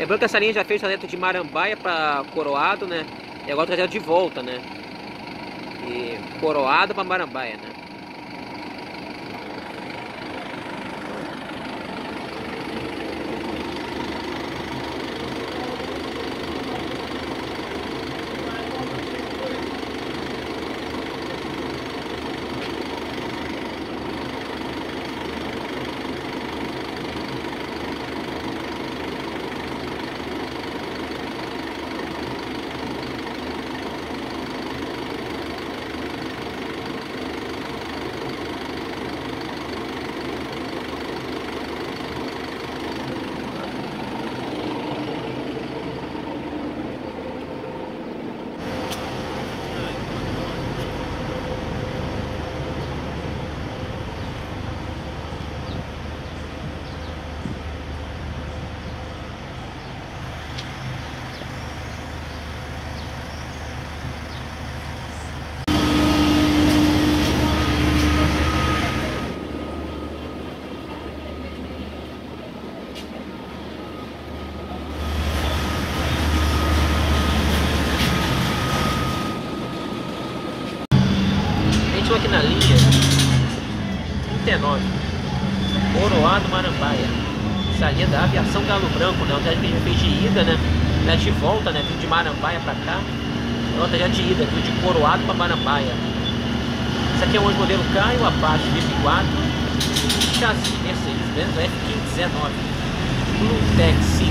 Lembrando que essa linha já fez trajeto de Marambaia para Coroado, né? E agora o trajeto de volta, né? E Coroado para Marambaia, né? Estou aqui na linha 39, Coroado Marambaia. Linha da aviação Galo Branco, né? O que a gente fez de ida, né? Já de volta, né? Vindo de Marambaia pra cá. Outra já de ida, vindo de Coroado pra Marambaia. Esse aqui é um modelo Caio Apache VIP4, chassi Mercedes-Benz F519, Bluetech 5.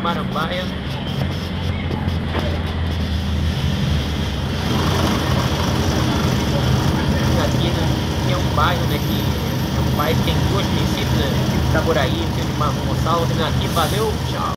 Final aqui